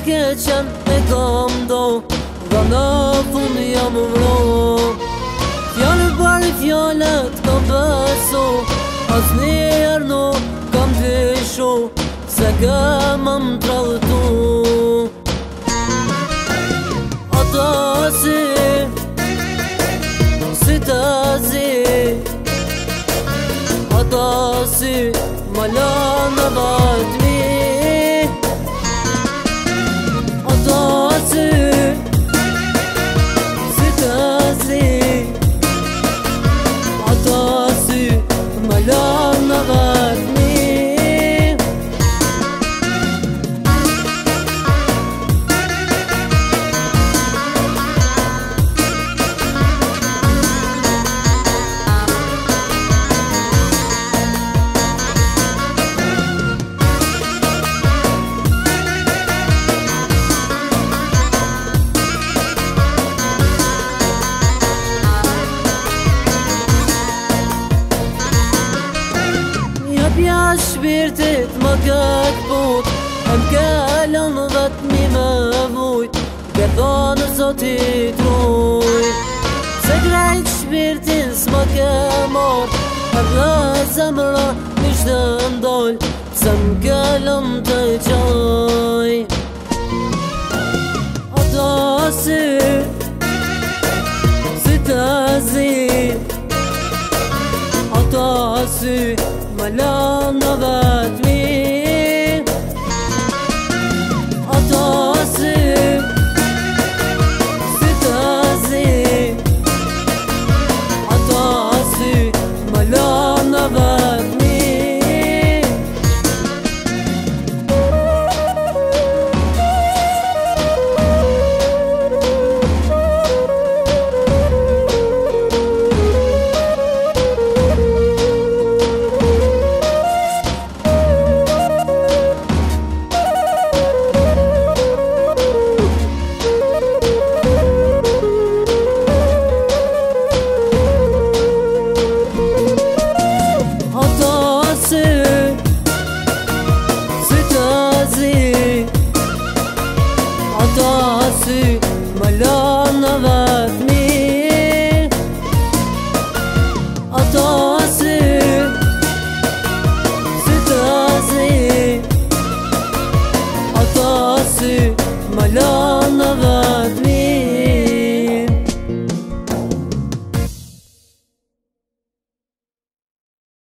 Këtë qënë e kam do Dhe në punë jam u vro Fjallë për fjallët kam përso Az njërë nuk kam të isho Se ke më më travëtu A ta si Si ta si A si Mala në batë Ja shpirtit më gët put E më kellon dhe të mi më vujt Se grejt shpirtin s'më ke mor E dhe zemra një shtë ndoll Se më kellon të qaj Ata si Si të zi Ata si si of nada